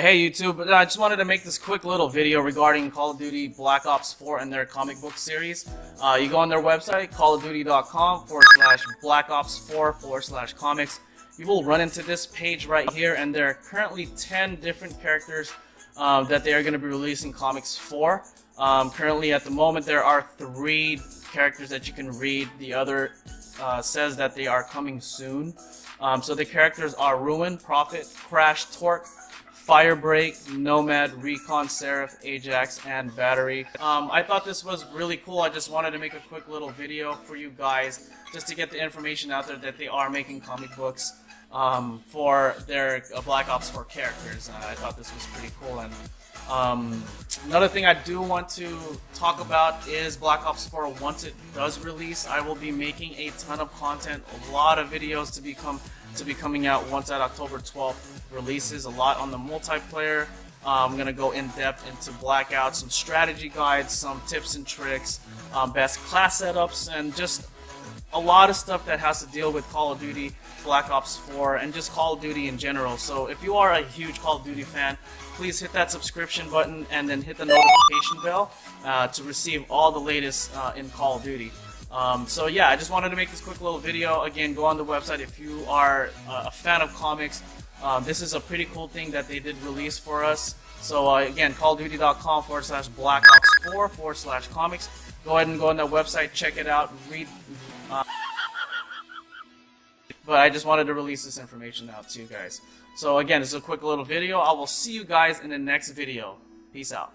Hey YouTube, uh, I just wanted to make this quick little video regarding Call of Duty Black Ops 4 and their comic book series. Uh, you go on their website, callofduty.com forward slash Black Ops 4 forward slash comics. You will run into this page right here, and there are currently 10 different characters uh, that they are going to be releasing comics for. Um, currently, at the moment, there are three characters that you can read. The other uh, says that they are coming soon. Um, so the characters are Ruin, Prophet, Crash, Torque, Firebreak, Nomad, Recon, Seraph, Ajax, and Battery. Um, I thought this was really cool. I just wanted to make a quick little video for you guys just to get the information out there that they are making comic books um, for their uh, Black Ops 4 characters. Uh, I thought this was pretty cool. And um, another thing I do want to talk about is Black Ops 4 once it does release. I will be making a ton of content, a lot of videos to become to be coming out once that October 12th releases. A lot on the multiplayer. Uh, I'm gonna go in depth into Blackout, some strategy guides, some tips and tricks, um, best class setups, and just a lot of stuff that has to deal with Call of Duty, Black Ops 4, and just Call of Duty in general. So if you are a huge Call of Duty fan, please hit that subscription button and then hit the notification bell uh, to receive all the latest uh, in Call of Duty. Um, so yeah, I just wanted to make this quick little video. Again, go on the website if you are uh, a fan of comics. Um, this is a pretty cool thing that they did release for us. So uh, again, callofduty.com forward slash Black Ops 4 forward slash comics. Go ahead and go on that website, check it out, read. Uh, but I just wanted to release this information out to you guys. So again, this is a quick little video. I will see you guys in the next video. Peace out.